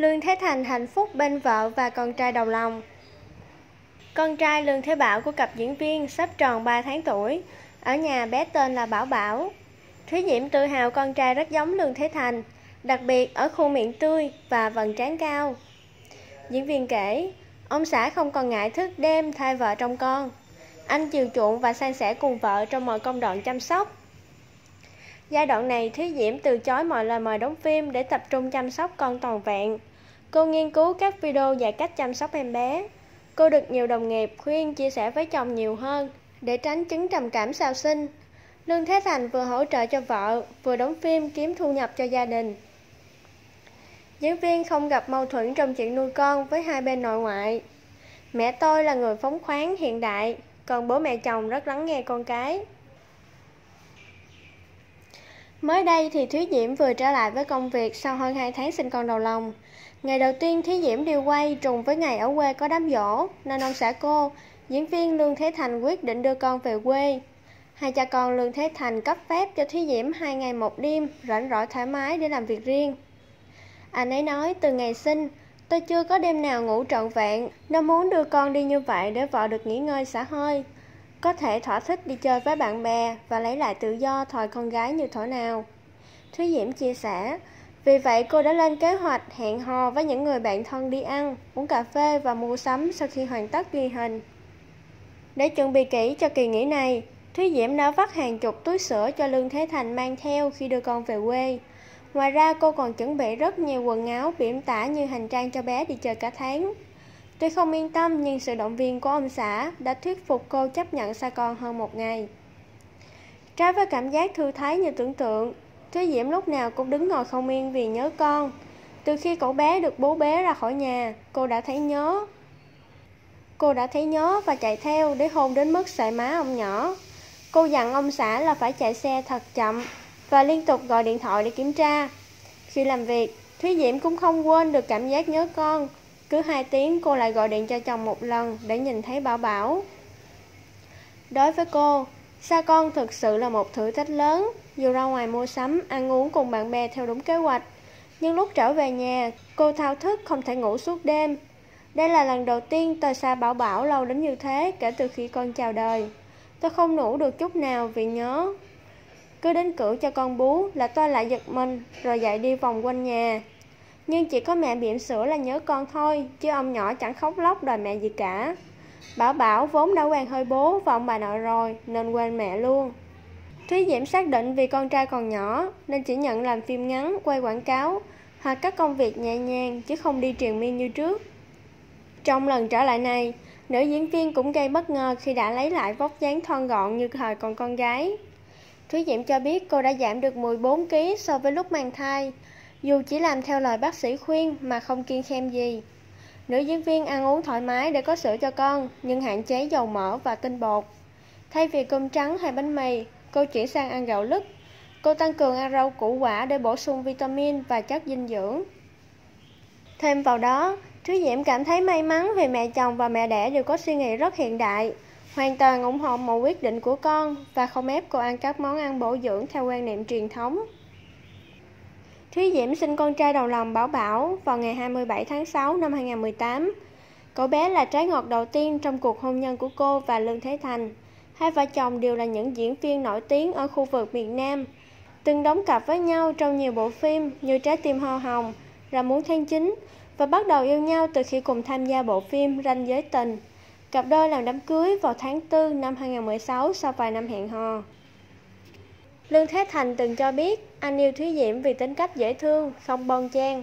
Lương Thế Thành hạnh phúc bên vợ và con trai đầu lòng. Con trai Lương Thế Bảo của cặp diễn viên sắp tròn 3 tháng tuổi, ở nhà bé tên là Bảo Bảo. Thúy Diễm tự hào con trai rất giống Lương Thế Thành, đặc biệt ở khuôn miệng tươi và vầng trán cao. Diễn viên kể, ông xã không còn ngại thức đêm thay vợ trong con. Anh chiều chuộng và san sẻ cùng vợ trong mọi công đoạn chăm sóc. Giai đoạn này, Thúy Diễm từ chối mọi lời mời đóng phim để tập trung chăm sóc con toàn vẹn. Cô nghiên cứu các video dạy cách chăm sóc em bé. Cô được nhiều đồng nghiệp khuyên chia sẻ với chồng nhiều hơn để tránh chứng trầm cảm sau sinh. Lương Thế Thành vừa hỗ trợ cho vợ, vừa đóng phim kiếm thu nhập cho gia đình. Diễn viên không gặp mâu thuẫn trong chuyện nuôi con với hai bên nội ngoại. Mẹ tôi là người phóng khoáng hiện đại, còn bố mẹ chồng rất lắng nghe con cái. Mới đây thì Thúy Diễm vừa trở lại với công việc sau hơn 2 tháng sinh con đầu lòng. Ngày đầu tiên Thúy Diễm đi quay trùng với ngày ở quê có đám dỗ, nên ông xã cô, diễn viên Lương Thế Thành quyết định đưa con về quê. Hai cha con Lương Thế Thành cấp phép cho Thúy Diễm hai ngày một đêm, rảnh rỗi thoải mái để làm việc riêng. Anh ấy nói từ ngày sinh, tôi chưa có đêm nào ngủ trọn vẹn, nó muốn đưa con đi như vậy để vợ được nghỉ ngơi xả hơi. Có thể thỏa thích đi chơi với bạn bè và lấy lại tự do thòi con gái như thổi nào. Thúy Diễm chia sẻ, vì vậy cô đã lên kế hoạch hẹn hò với những người bạn thân đi ăn, uống cà phê và mua sắm sau khi hoàn tất ghi hình. Để chuẩn bị kỹ cho kỳ nghỉ này, Thúy Diễm đã vắt hàng chục túi sữa cho Lương Thế Thành mang theo khi đưa con về quê. Ngoài ra cô còn chuẩn bị rất nhiều quần áo biển tả như hành trang cho bé đi chơi cả tháng. Tuy không yên tâm nhưng sự động viên của ông xã đã thuyết phục cô chấp nhận xa con hơn một ngày. Trái với cảm giác thư thái như tưởng tượng, Thúy Diễm lúc nào cũng đứng ngồi không yên vì nhớ con. Từ khi cậu bé được bố bé ra khỏi nhà, cô đã thấy nhớ. Cô đã thấy nhớ và chạy theo để hôn đến mức sợi má ông nhỏ. Cô dặn ông xã là phải chạy xe thật chậm và liên tục gọi điện thoại để kiểm tra. Khi làm việc, Thúy Diễm cũng không quên được cảm giác nhớ con. Cứ hai tiếng cô lại gọi điện cho chồng một lần để nhìn thấy Bảo Bảo. Đối với cô, xa con thực sự là một thử thách lớn. Dù ra ngoài mua sắm, ăn uống cùng bạn bè theo đúng kế hoạch. Nhưng lúc trở về nhà, cô thao thức không thể ngủ suốt đêm. Đây là lần đầu tiên tôi xa Bảo Bảo lâu đến như thế kể từ khi con chào đời. Tôi không ngủ được chút nào vì nhớ. Cứ đến cửa cho con bú là tôi lại giật mình rồi dậy đi vòng quanh nhà. Nhưng chỉ có mẹ bỉm sữa là nhớ con thôi, chứ ông nhỏ chẳng khóc lóc đòi mẹ gì cả. Bảo Bảo vốn đã quen hơi bố và ông bà nội rồi nên quên mẹ luôn. Thúy Diễm xác định vì con trai còn nhỏ nên chỉ nhận làm phim ngắn, quay quảng cáo hoặc các công việc nhẹ nhàng chứ không đi truyền miên như trước. Trong lần trở lại này, nữ diễn viên cũng gây bất ngờ khi đã lấy lại vóc dáng thon gọn như thời còn con gái. Thúy Diễm cho biết cô đã giảm được 14 kg so với lúc mang thai, dù chỉ làm theo lời bác sĩ khuyên mà không kiêng khem gì. Nữ diễn viên ăn uống thoải mái để có sữa cho con, nhưng hạn chế dầu mỡ và tinh bột. Thay vì cơm trắng hay bánh mì, cô chuyển sang ăn gạo lứt. Cô tăng cường ăn rau củ quả để bổ sung vitamin và chất dinh dưỡng. Thêm vào đó, Thúy Diễm cảm thấy may mắn vì mẹ chồng và mẹ đẻ đều có suy nghĩ rất hiện đại, hoàn toàn ủng hộ mọi quyết định của con và không ép cô ăn các món ăn bổ dưỡng theo quan niệm truyền thống. Thúy Diễm sinh con trai đầu lòng Bảo Bảo vào ngày 27 tháng 6 năm 2018. Cậu bé là trái ngọt đầu tiên trong cuộc hôn nhân của cô và Lương Thế Thành. Hai vợ chồng đều là những diễn viên nổi tiếng ở khu vực miền Nam, từng đóng cặp với nhau trong nhiều bộ phim như Trái tim hoa hồng, Ra muốn tháng 9 và bắt đầu yêu nhau từ khi cùng tham gia bộ phim Ranh giới tình. Cặp đôi làm đám cưới vào tháng 4 năm 2016 sau vài năm hẹn hò. Lương Thế Thành từng cho biết anh yêu Thúy Diễm vì tính cách dễ thương, không bon chen.